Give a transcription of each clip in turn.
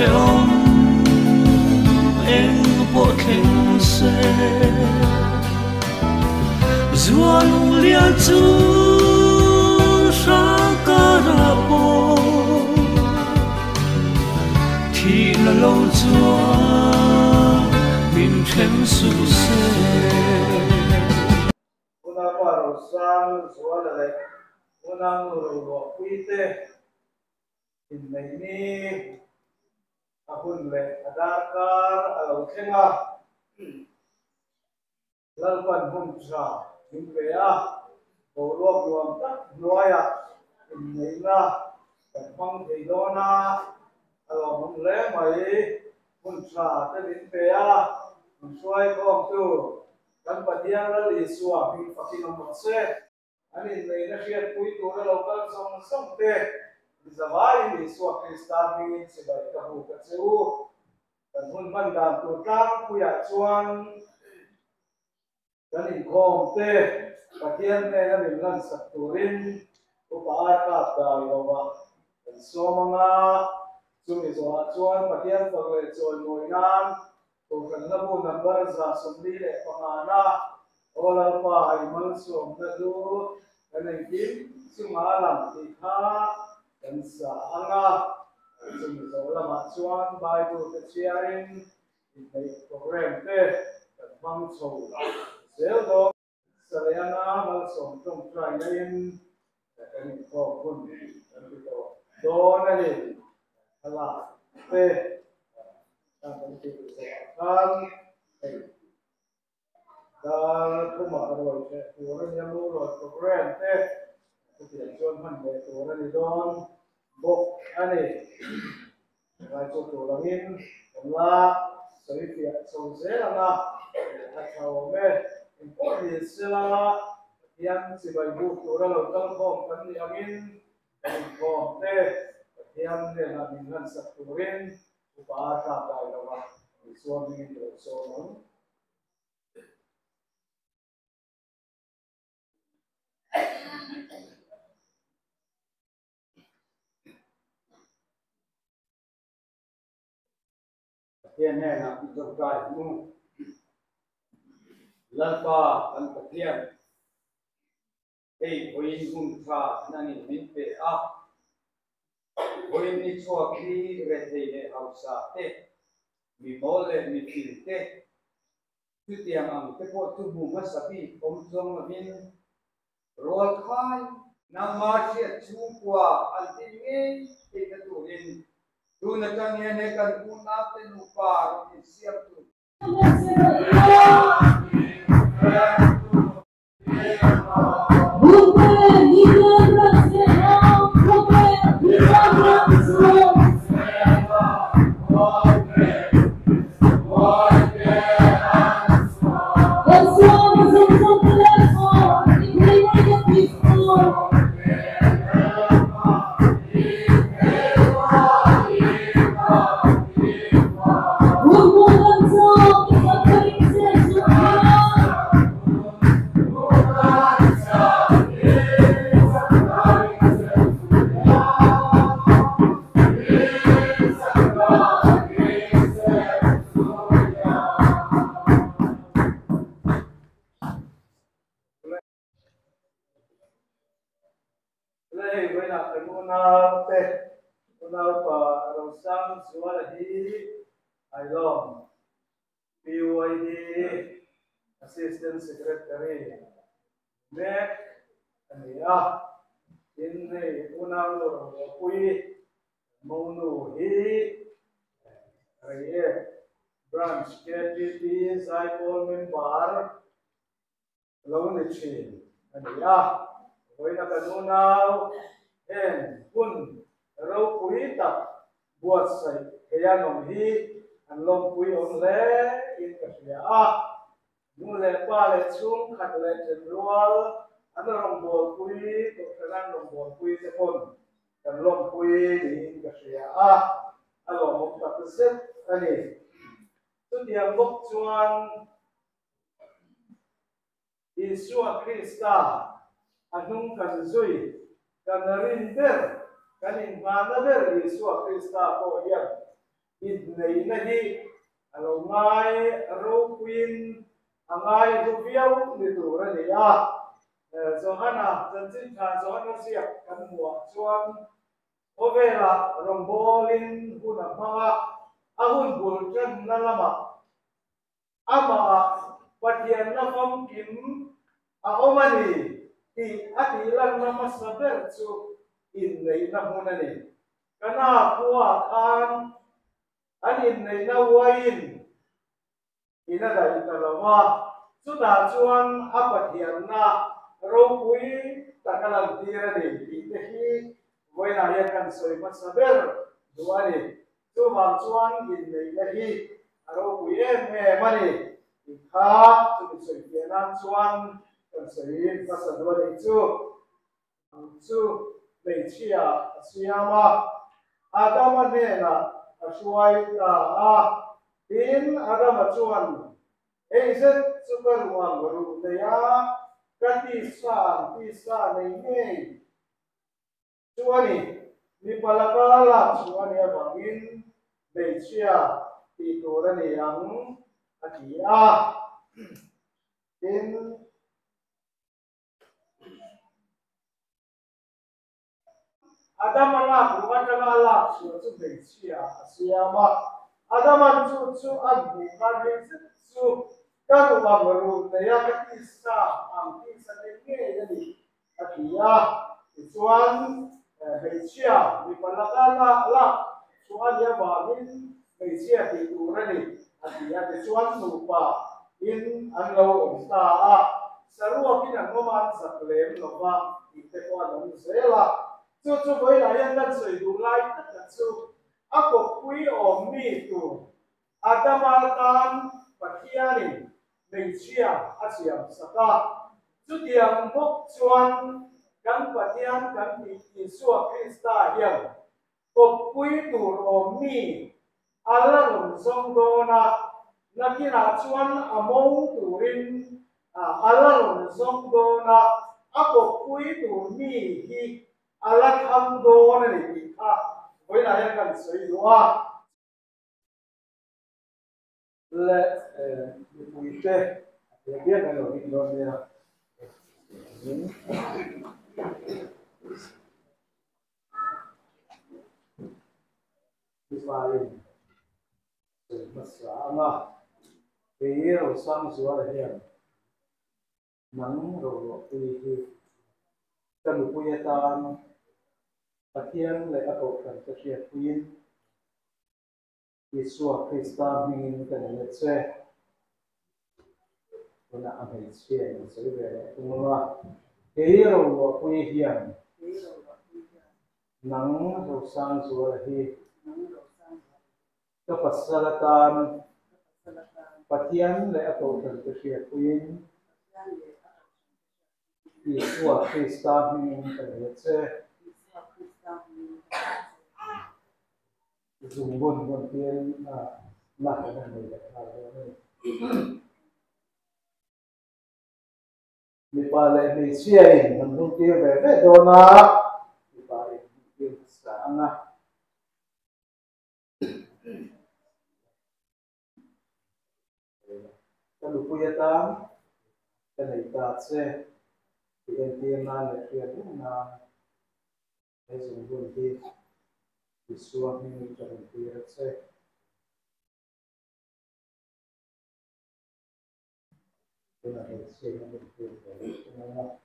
film eng po khen se zuan lian chu sa ka ra po thi la lo chua min khem su se una pa ro sang zuan la unang ro bo puite in nei ni ahun le adar kar alo thenga lalpan hum cha nim pe a bo lo luam ta noya in nei na kan phang thei do na alo hum le mai, hum cha ta nim pe a hum suai ko tu. Kan patia la li suwa phi pakin hum se ani nei na khiat pui tu là lo kan song song te заварили, сок рестами, сибай кабу кацеу, mun man dan tu tang puya chuan. Dan in khom te patien ne na min lan sak turin u pa ai ka ta yo ma an so manga chu mi zo a chuan patien pa le chuan noi nan. Tu kan na bu number za sum ni le pa nga na. Ol al pa ai man som na du. An in kim chu ma lam ti kha kan sa anga chung zo la ma chuan bible te chiarin in dei program te kan mang chho zel do sarayana mal som trong trai na in kan in ko kun kan bi to do na ni ala te kan kan ti kan dal kuma arwai te orang yang lu lo program te Tuhan Tuhan don bok ane lai ko to langin la sari pia song se la ta chao me import ni se la yang si bai bu to ra lo tang ko kan ni angin ko te yang ne na min han sa to rin u pa ka dai lo wa so ni to so no Thank you. เทียนแน่นะจงใจมุ่งแล้วก็ตันตะเทียนไอ้คนมุ่งชานั่นนี่มิเตอะคนนี้ชั่วคีเรเทเนเอาซาเตมีโมเลมีคิลเตทุเตียงอังเตพอทุบุมัสบีอมจงวินรอลคายน้ำมาเชียชูกว่าอันที่นี้เตัวริน Tu nekanjene kad kunate nu paru, siam tu. Bupe, nina, Secretary, MEC, and ya, in the Unalo, Wapui, Mono, he, Raye, branch, KTT, Cycle, Mimbar, Lone Chin, and ya, Wena Kanunao, and Kun, Rau Puita, Buat Sai, Kayanong He, and Long Pui on Le, in Kashia. Numele quale sunt catalete ruol, ană rombol cui, doctoran rombol cui se pun. Cam lom cui din cășia a, ah, alo mă tată se, ani. Sunt ia boc tuan, Krista. Hrista, anum kan zui, kan rin ber, kan in mana ber Iisua Hrista po ia. Idnei nadi, alo mai rau kuin angai ru viau ni tu ra ni a zo hana chan chin kha zo hana sia kan muwa chuan ovela rombolin huna manga ahun bul kan na lama ama patian na fam kim a omani ti ati lan na masaber chu. In nei na huna ni kana kuwa kan an in nei na wain ina da italawa chu da chuan a pathian na ro pui takalam tira ni. Ti te hi voina ya kan soi masaber duani chu ma chuan in nei na hi ro pui em em mani kha chu ni soi pianan chuan kan soi masaber chu chu lei chia siama. Adama nena ashuai ta a in agama chuan ei eh, zet wang ru nei a ka ti ti sa nei nei chuani mi palakala la chuani a bangin nei chia ti to da ni ang a ti a in adama la ruwa ta la chu chia asiama adama su ajde, sadje su tako malo rute, ja kad ti stavam pisan, je nije jedni, kako ja, u suanji, hejčija, mi pa nadalja, la, suanji je bali, hejčija ti tu in anga u usta, a, sa ruo kina koma, sa plem, no pa, in se koja da mi Adamatan Patianin Meixia Asiam Saka Zudiam Bok Chuan Gan Patian Gan Ni Isua Krista Hiam Bok Pui Tur Om Ni Ala Lung Song Dona Nakina Chuan Among Turin. Ala Lung Song Dona Ako Pui Tur Ni Hi Ala Kham Dona Ni Hi ah, Ha Với là em cần sử dụng lệ bùi tê để biết là nó bị lo nè đi qua mất xã mà rồi sang xuống là hiền nắng rồi thì thì cần bùi ta Pathian, le lại kan ka siya kuin Yesua Yeshua Krista bin Tenelece wala ang halisya ng sarili. Kung mga hero wa kuyihiyan ng Rosan Suwalahi kapasalatan patiyan le ato kalpasya kuyin Yeshua Krista bin Tenelece Unggun, guntin, lah, mi pale mi siei nam nu tir ve ve do na mi pale mi tir sa na ta lu pu ta ta nei ta se ti en na le tir na solamente all'integrazione una reazione del corpo.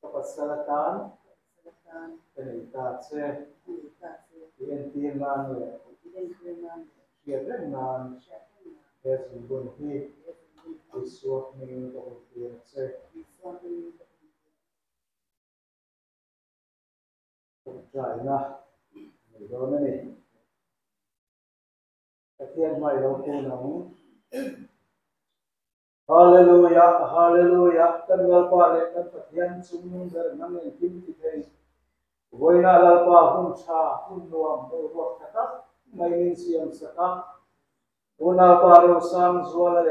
Passare meditazione, diventi mano, diventi mano, verso il buon qui. לנסוח מילים אתה רוצה. ใช่นะเดี๋ยวนี้ที่ยังไม่รู้คุณนะฮัลโหลยาฮัลโหลยาตั้งแต่ป่าเล็กตั้งแต่ยันซุ่มนุ่งเดินนั่งยืนกินที่ไหนวัยน่ารักป่าหุ่นช้าหุ่นนวลโดดวัดกระตักไม่มีเสียงสักคำวัวน่าป่าเราสร้างสวนอะไร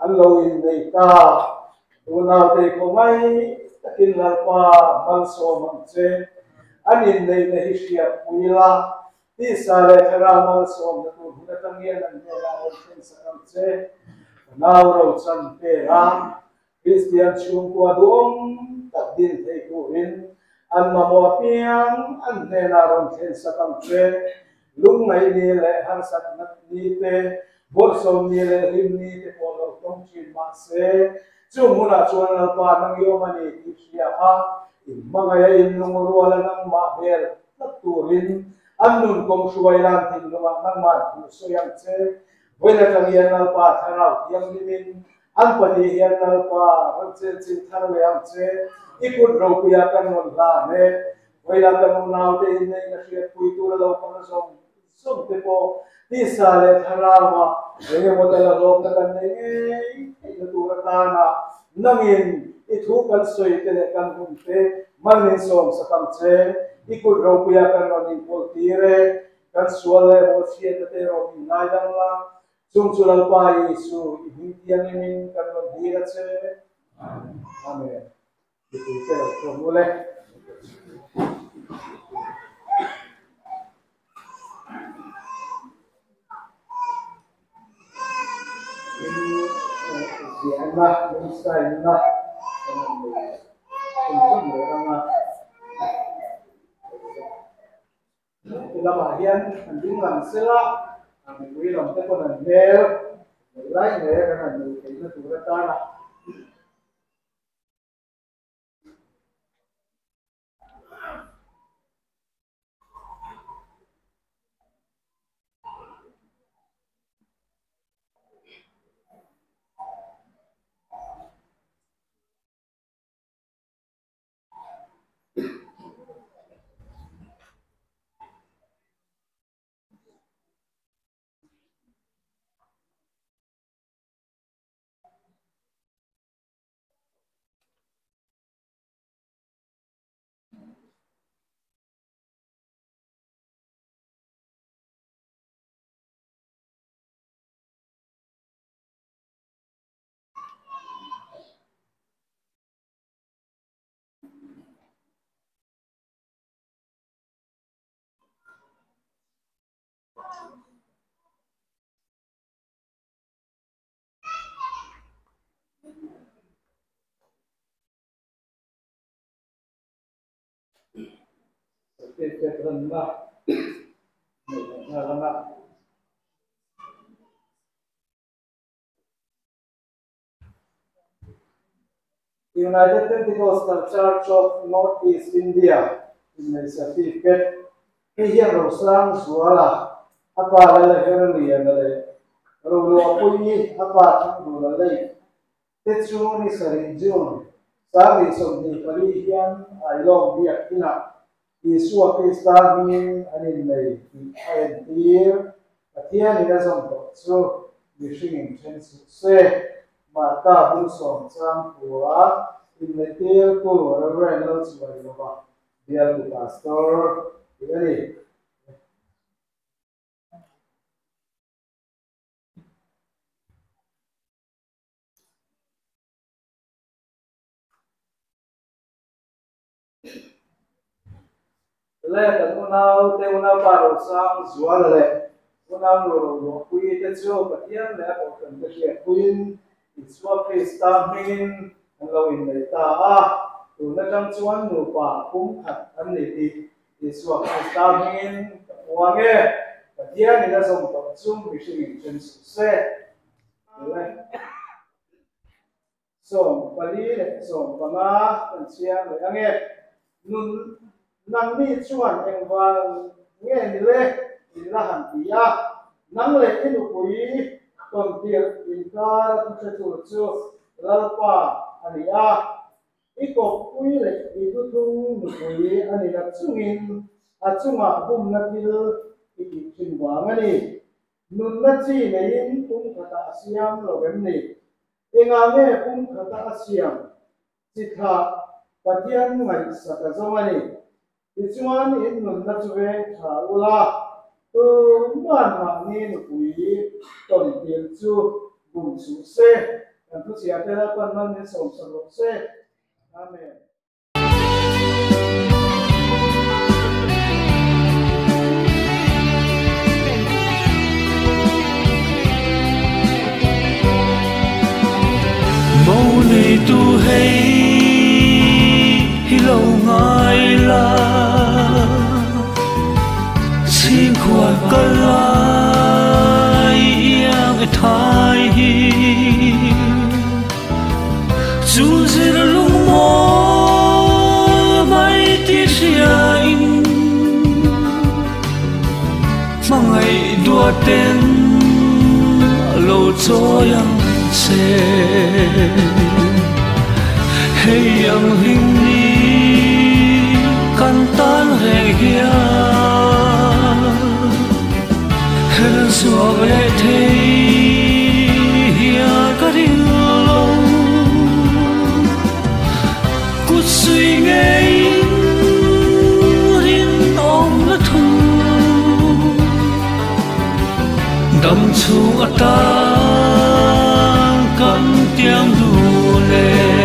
allau inneita tuna te komai takin larpa malso mangche anin nei na hi puila ti sale khara malso na tu huna tangia nan ne la ol sen sakam chan christian chung kwa dum tak din thei ku in an ma mo piang an ne la ron sen sakam che lung ngai ni le har sat nat borso miele himni te polo tongchi manse chumuna chuan pa nang yomani kishya ha imangaya innunguru wala nang mahel taturin annun kong shuwailan tin lumang nang ma tuso yang che wela kang yan al pa tharau yang limin an pati yan al pa rche chin thar yang che ikut ro kuya kan mon la ne wela kang nau te inne na shiat pui tu la lo kang som som te po Tisale tharama Vene motela lopta kanne Ina tura kana Nangin Ithu kan sui kene kan hunte Manin som sakam chen Ikut rokuya kan manin poltire Kan suale mosie tate rokin naidang la Sum sulal pa Yesu Ihintian imin kan mandira chen Amen. Amen. Dipulite Formule Amen lo ko mu le diện mà mình sai mà mình không nhớ là thì là mà hiện mình đứng làm xưa mình quý lòng cái con là nêu lấy nghèo, cái này mình thấy nó tụi nó ta là Tepetanma. Tepetanma. United Pentecostal Church of Northeast India in certificate Christian Rosang Suala apa la herali andale rolo apui apa rolo lei tetsuoni sarijun service of the parigian, I love the Akina Yeshua Krista min anillai and here at here ni razam to so the shingin chen su se ma ta bu som chang pura in the tail ko ra ra lo pastor le kan unau te unau paro sang zual le unau lo lo kui te chu pathian le ko kan te hria kuin iswa sta min an lo in nei ta. A tu na tang chuan nu pa kum khat an ni ti iswa sta min wa nge pathian ni la som to chung mi shi min chen su se le som pali le som panga an sia le ange nun nang mi chuan eng wang nge ni le in la han ti ya nang le in u pui tom tir in ka tu che tu chu lal pa ani a i ko pui le i tu tu nu pui ani la chungin a chunga bum na til i ki chin wang ani nun na chi ne in kum khata siam lo gem ni enga me kum khata siam chi tha patian ngai sa ka thì chuan in nun na chu ve tha ula tu man ma ni nu pui ton tiền chu bum su se kan tu sia te la pan man ni som som lo se amen ni tu ngày tên lâu cho yang se hey yang linh ni kan tan re hia hel suak đâm chu ta cầm tiếng du lệ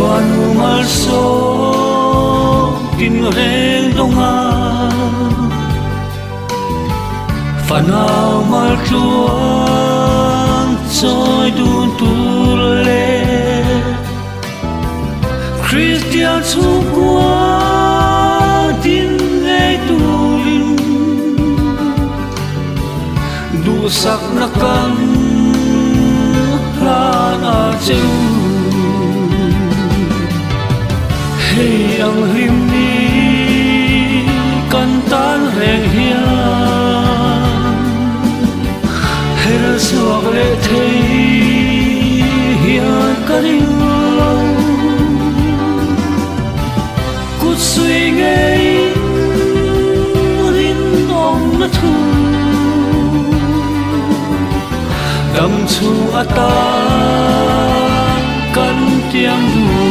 quan mal so tin reng dong a fanao mal tuang soi dun tu le Christian chu sắc na kan lan na cheu hey ang him ni kan tan reng hian her suak le thei đâm chu ta kan tiang du